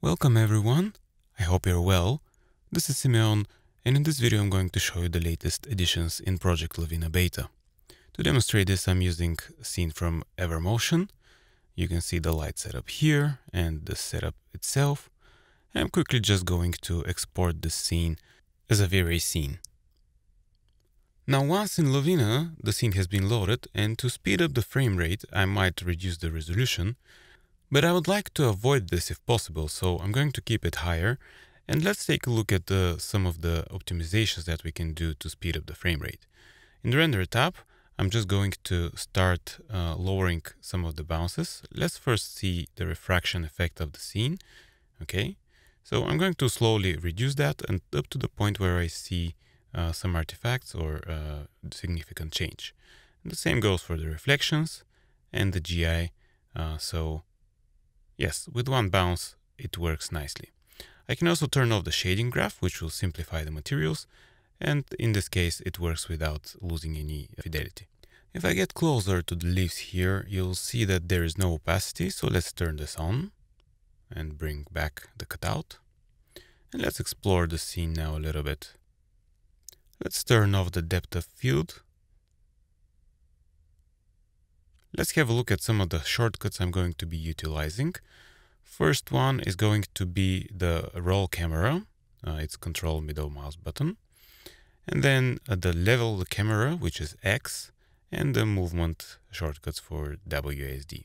Welcome everyone, I hope you're well. This is Simeon and in this video I'm going to show you the latest additions in Project Lavina Beta. To demonstrate this I'm using a scene from Evermotion. You can see the light setup here and the setup itself. I'm quickly just going to export this scene as a V-Ray scene. Now once in Lavina, the scene has been loaded and to speed up the frame rate I might reduce the resolution, but I would like to avoid this if possible, so I'm going to keep it higher and let's take a look at some of the optimizations that we can do to speed up the frame rate. In the render tab, I'm just going to start uh, lowering some of the bounces. Let's first see the refraction effect of the scene. Okay, so I'm going to slowly reduce that and up to the point where I see uh, some artifacts or uh, significant change. And the same goes for the reflections and the GI. Uh, so yes, with one bounce, it works nicely. I can also turn off the shading graph, which will simplify the materials. And in this case, it works without losing any fidelity. If I get closer to the leaves here, you'll see that there is no opacity. So let's turn this on and bring back the cutout. And let's explore the scene now a little bit. Let's turn off the depth of field. Let's have a look at some of the shortcuts I'm going to be utilizing. First one is going to be the roll camera. Uh, it's control middle mouse button. And then uh, the level the camera, which is X, and the movement shortcuts for WASD.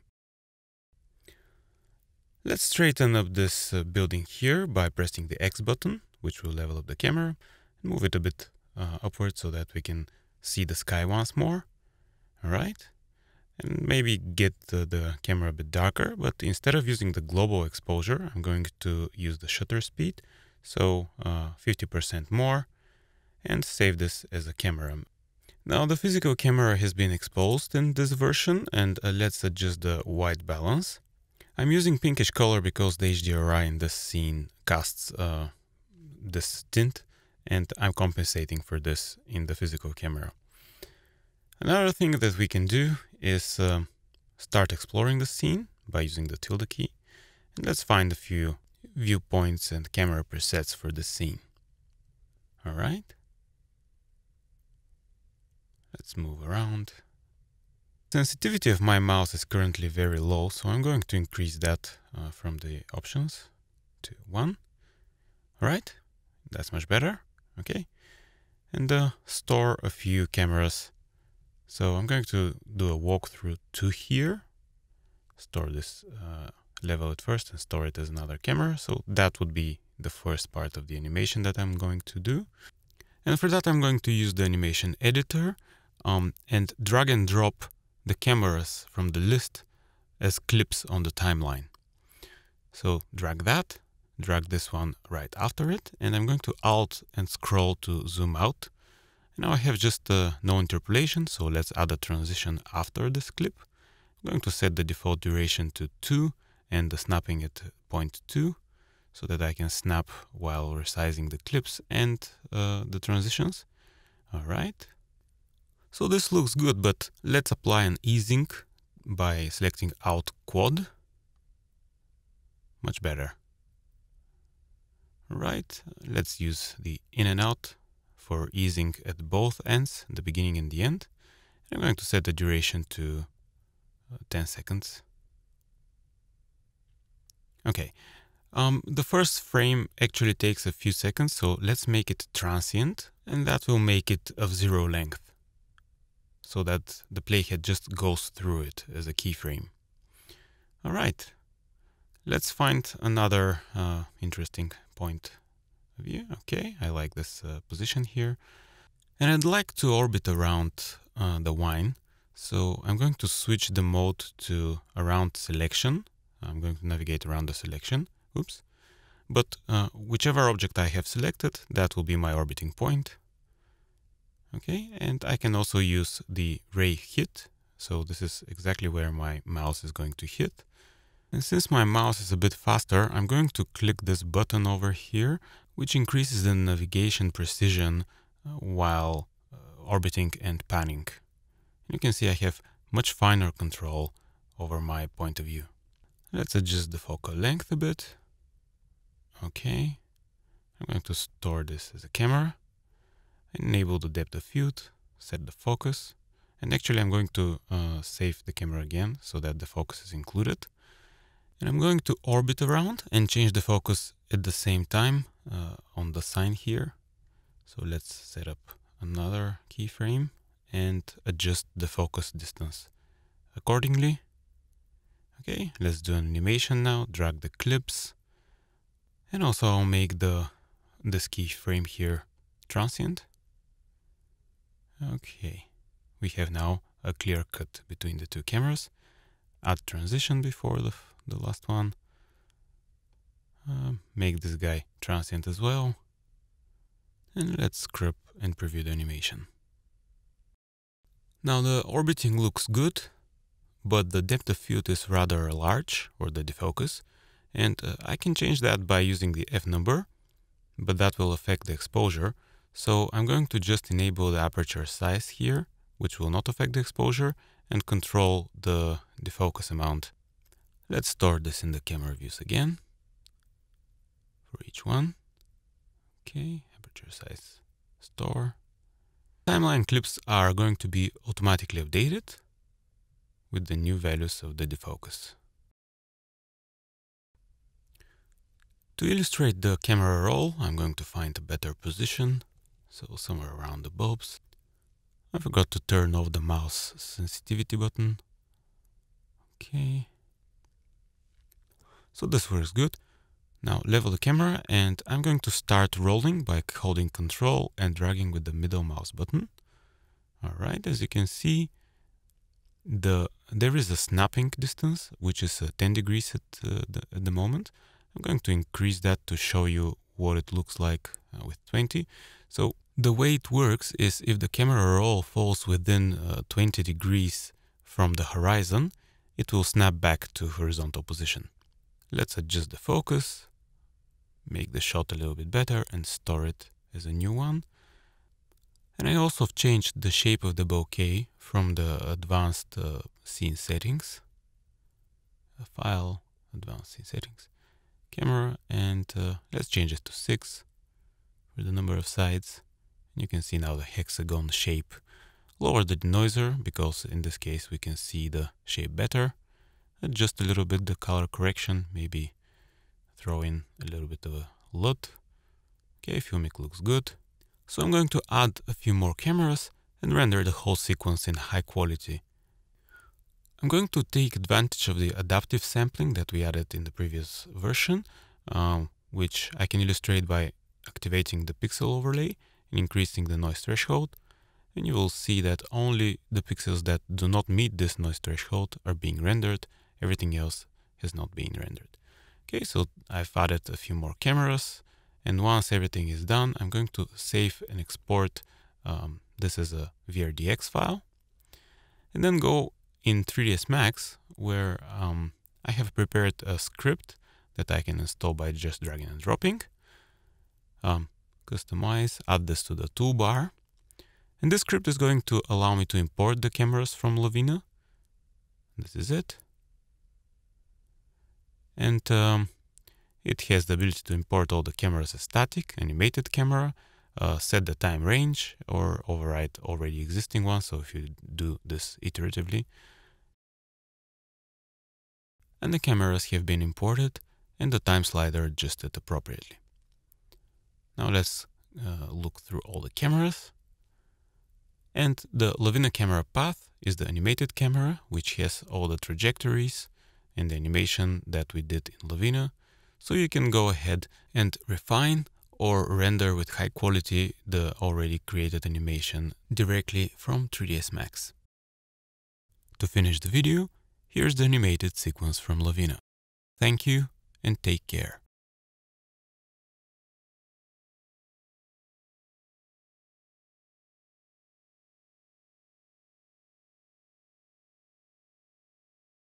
Let's straighten up this uh, building here by pressing the X button, which will level up the camera, and move it a bit uh, upward so that we can see the sky once more. All right. And maybe get the, the camera a bit darker, but instead of using the global exposure, I'm going to use the shutter speed. So 50% uh, more and save this as a camera. Now the physical camera has been exposed in this version and uh, let's adjust the white balance. I'm using pinkish color because the HDRI in this scene casts uh, this tint and I'm compensating for this in the physical camera. Another thing that we can do is uh, start exploring the scene by using the tilde key. And let's find a few viewpoints and camera presets for the scene. All right. Let's move around. Sensitivity of my mouse is currently very low, so I'm going to increase that uh, from the options to 1. All right, that's much better. Okay, and uh, store a few cameras. So I'm going to do a walkthrough to here, store this uh, level at first and store it as another camera. So that would be the first part of the animation that I'm going to do. And for that, I'm going to use the animation editor um, and drag and drop the cameras from the list as clips on the timeline. So drag that, drag this one right after it, and I'm going to Alt and scroll to zoom out. Now I have just uh, no interpolation, so let's add a transition after this clip. I'm going to set the default duration to 2 and the snapping at 0.2 so that I can snap while resizing the clips and uh, the transitions. All right. So this looks good, but let's apply an easing by selecting out Quad. Much better. Right, let's use the in and out for easing at both ends, the beginning and the end. I'm going to set the duration to uh, 10 seconds. Okay, um, the first frame actually takes a few seconds, so let's make it transient, and that will make it of zero length so that the playhead just goes through it as a keyframe. All right, let's find another uh, interesting point view. Okay, I like this uh, position here. And I'd like to orbit around uh, the wine. So I'm going to switch the mode to around selection. I'm going to navigate around the selection. Oops. But uh, whichever object I have selected, that will be my orbiting point. Okay, and I can also use the ray hit. So this is exactly where my mouse is going to hit. And since my mouse is a bit faster, I'm going to click this button over here, which increases the navigation precision uh, while uh, orbiting and panning. You can see I have much finer control over my point of view. Let's adjust the focal length a bit. Okay. I'm going to store this as a camera, enable the depth of field, set the focus, and actually I'm going to uh, save the camera again so that the focus is included. And I'm going to orbit around and change the focus at the same time uh, on the sign here. So let's set up another keyframe and adjust the focus distance accordingly. Okay, let's do an animation now, drag the clips, and also I'll make the this keyframe here transient. Okay, we have now a clear cut between the two cameras. Add transition before the, the last one. Uh, make this guy transient as well. And let's scrub and preview the animation. Now the orbiting looks good, but the depth of field is rather large, or the defocus, and uh, I can change that by using the F number, but that will affect the exposure. So I'm going to just enable the aperture size here, which will not affect the exposure, and control the defocus amount. Let's store this in the camera views again for each one. Okay, aperture size, store. Timeline clips are going to be automatically updated with the new values of the defocus. To illustrate the camera roll, I'm going to find a better position, so somewhere around the bulbs. I forgot to turn off the mouse sensitivity button. Okay. So this works good. Now level the camera and I'm going to start rolling by holding control and dragging with the middle mouse button. Alright, as you can see, the there is a snapping distance, which is uh, 10 degrees at, uh, the, at the moment. I'm going to increase that to show you what it looks like uh, with 20. So the way it works is if the camera roll falls within uh, 20 degrees from the horizon, it will snap back to horizontal position. Let's adjust the focus make the shot a little bit better and store it as a new one. And I also changed the shape of the bokeh from the advanced uh, scene settings. A file, advanced scene settings, camera, and uh, let's change it to 6 for the number of sides. And you can see now the hexagon shape. Lower the denoiser because in this case we can see the shape better. Adjust a little bit the color correction, maybe throw in a little bit of a LUT. Okay, Filmic looks good. So I'm going to add a few more cameras and render the whole sequence in high quality. I'm going to take advantage of the adaptive sampling that we added in the previous version, um, which I can illustrate by activating the pixel overlay and increasing the noise threshold. And you will see that only the pixels that do not meet this noise threshold are being rendered. Everything else has not been rendered. Okay, so I've added a few more cameras and once everything is done, I'm going to save and export um, this as a VRDX file and then go in 3ds Max where um, I have prepared a script that I can install by just dragging and dropping. Um, customize, add this to the toolbar. And this script is going to allow me to import the cameras from Lavina. This is it and um, it has the ability to import all the cameras as static, animated camera, uh, set the time range or override already existing ones. So if you do this iteratively. And the cameras have been imported and the time slider adjusted appropriately. Now let's uh, look through all the cameras. And the Lavina camera path is the animated camera, which has all the trajectories in the animation that we did in Lavina. So you can go ahead and refine or render with high quality the already created animation directly from 3ds Max. To finish the video, here's the animated sequence from Lavina. Thank you and take care.